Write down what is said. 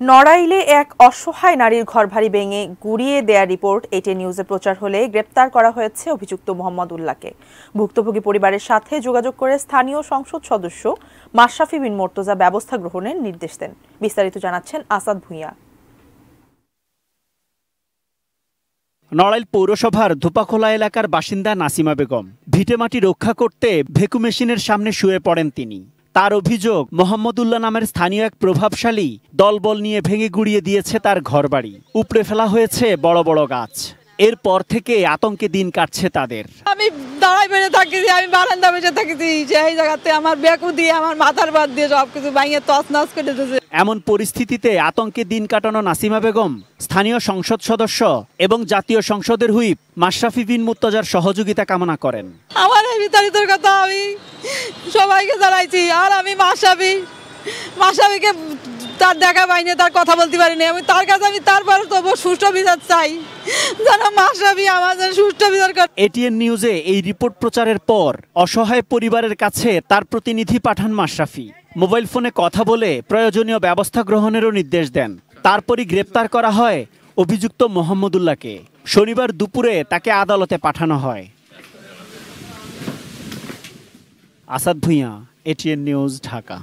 নড়াইলে এক অসহায় নারীর ঘরবাড়ি ভেঙে গুড়িয়ে দেয়া রিপোর্ট এটি নিউজে প্রচার হলে গ্রেপ্তার করা হয়েছে অভিযুক্ত মোহাম্মদ উল্লাহকে। ভুক্তভোগী পরিবারের সাথে যোগাযোগ করে স্থানীয় সংসদ সদস্য মাশরাফি বিন মোর্তজা ব্যবস্থা গ্রহণের নির্দেশ দেন। বিস্তারিত জানাচ্ছেন আসাদ ভূঁইয়া। নড়াইল পৌরসভার ধোপাখোলা এলাকার বাসিন্দা নাসিমা বেগম ভিটেমাটি রক্ষা করতে ভেকু মেশিনের সামনে শুয়ে পড়েন তিনি। তার অভিযোগ, মোহাম্মদুল্লাহ নামের স্থানীয় এক প্রভাবশালী দলবল নিয়ে ভেঙে গুড়িয়ে দিয়েছে তার ঘরবাড়ি। উপড়ে ফেলা হয়েছে বড় বড় গাছ। এরপর থেকে আতঙ্কে দিন কাটছে তাদের। আমি দাঁড়াই বেড়ে থাকিছি আমি বারান্দা বেঁচে থাকিছি সেই জায়গাতে আমার বেকু দিয়ে আমার মাথার বাদ দিয়ে সব কিছু ভাঙিয়ে তছ নছ করে দিয়েছে এমন পরিস্থিতিতে আতঙ্কে দিন কাটানো নাসিমা বেগম স্থানীয় সংসদ সদস্য এবং জাতীয় সংসদের হুইপ মাশরাফি বিন মুর্তজার সহযোগিতা কামনা করেন। আমার এই বিতাড়িতর কথা আমি সবাইকে জানাইছি আর আমি মাসাবি মাসাবিকে তার দেখা পাইনি, তার কথা বলতে পারিনি। আমি তার কাছে, আমি তারপরে তবু সুষ্ঠু বিচার চাই। যেন মাসাবি আমাদের সুষ্ঠু বিচার করে। এটিএন নিউজে এই রিপোর্ট প্রচারের পর অসহায় পরিবারের কাছে তার প্রতিনিধি পাঠান মাশরাফি। মোবাইল ফোনে কথা বলে প্রয়োজনীয় ব্যবস্থা গ্রহণেরও নির্দেশ দেন। তারপরই গ্রেপ্তার করা হয় অভিযুক্ত মোহাম্মদুল্লাহকে। শনিবার দুপুরে তাকে আদালতে পাঠানো হয়। Asad Bhuiyan, A T N news, Dhaka.